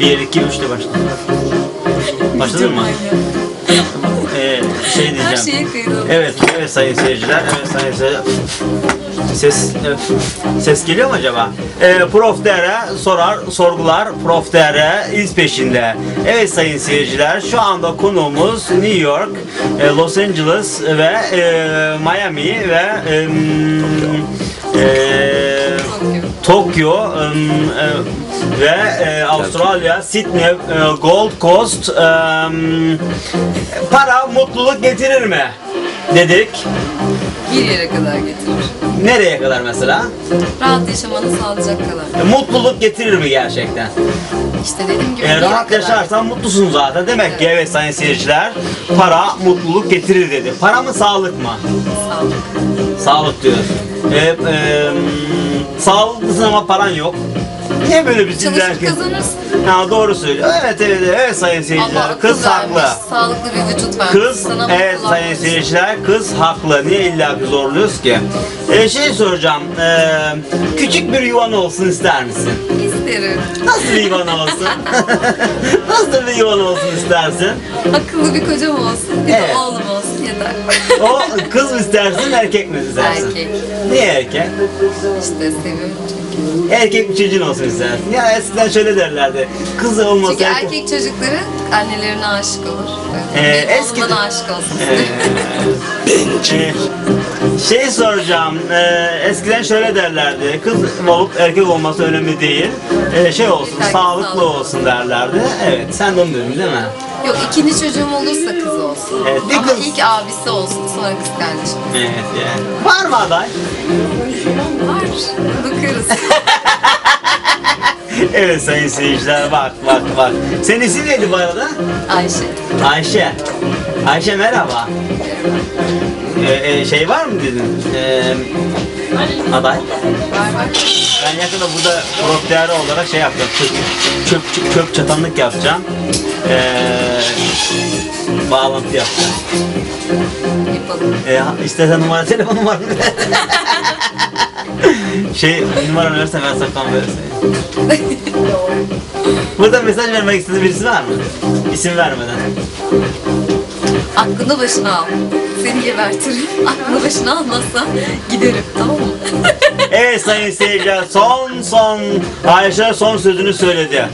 1, 2, 3 de başla. Başladın mı? Ee, şey diyeceğim. Her şeye kıydım. Evet, evet sayın seyirciler, evet sayın seyirciler. Ses, evet. ses geliyor mu acaba? Ee, Prof Dere sorar, sorgular, Prof Dere iz peşinde. Evet sayın seyirciler, şu anda konuğumuz New York, e, Los Angeles ve e, Miami ve e, e, Tokyo e, ve e, Avustralya, Sydney, e, Gold Coast em, para mutluluk getirir mi? Dedik. Bir yere kadar getirir. Nereye kadar mesela? Rahat yaşamanı sağlayacak kadar. E, Mutluluk getirir mi gerçekten? İşte dediğim gibi E, rahat kadar. yaşarsan mutlusun zaten. Demek ki evet sayın seyirciler, para mutluluk getirir dedi. Para mı sağlık mı? Sağlık. Sağlık diyor. E, e, sağlıklısın ama paran yok. Niye böyle bir Çalışıp kazanırsın. Ha doğru söylüyor. Evet evet evet sayın seyirciler. Allah akıl Kız vermiş, haklı. Sağlıklı bir vücut vermiş. Kız Sana evet mutluluk sayın vermiş. seyirciler kız haklı. Niye illa ki zorluyoruz ki? Ee, şey soracağım. ee, küçük bir yuvan olsun ister misin? İsterim. Nasıl bir yuvan olsun? Nasıl bir yuvan olsun istersin? Akıllı bir kocam olsun. Bir Evet. de oğlum olsun O kız mı istersin erkek mi istersin? Erkek. Niye erkek? İşte seviyorum çünkü. Erkek bir çocuğun olsun istersin. Ya eskiden şöyle derlerdi. Kız olmasa Çünkü erkek çocukları annelerine aşık olur. Ee, Benim eski- oğluma da aşık olsun. Ee, şey soracağım. ee, eskiden şöyle derlerdi. Kız olup erkek olması önemli değil. Ee, şey olsun, ki sağlıklı sağlıklı. olsun derlerdi. Evet, sen de onu dedin değil mi? Yok ikinci çocuğum olursa kız olsun. Evet, bir Ama kız- ilk abisi olsun sonra kız kardeşim. Evet yani. Var mı aday? Var. Bakarız. evet sayın seyirciler bak bak bak. Senin isim neydi bu arada? Ayşe. Ayşe. Ayşe merhaba. Ee, e, şey var mı dedin? Ee, aday. Ben yakında burada profiterı olarak şey yapacağım. Çöp, çöp, çöp çatanlık yapacağım. Ee, bağlantı yapacağım. Ee, istersen numara telefonum var. şey numaranı verirsen ben saklan verirsen. Burada mesaj vermek istediğin birisi var mı? İsim vermeden. Aklını başına al. Seni gebertirim. Aklını başına almazsan giderim. Tamam mı? Evet sayın seyirciler son son Ayşe son sözünü söyledi.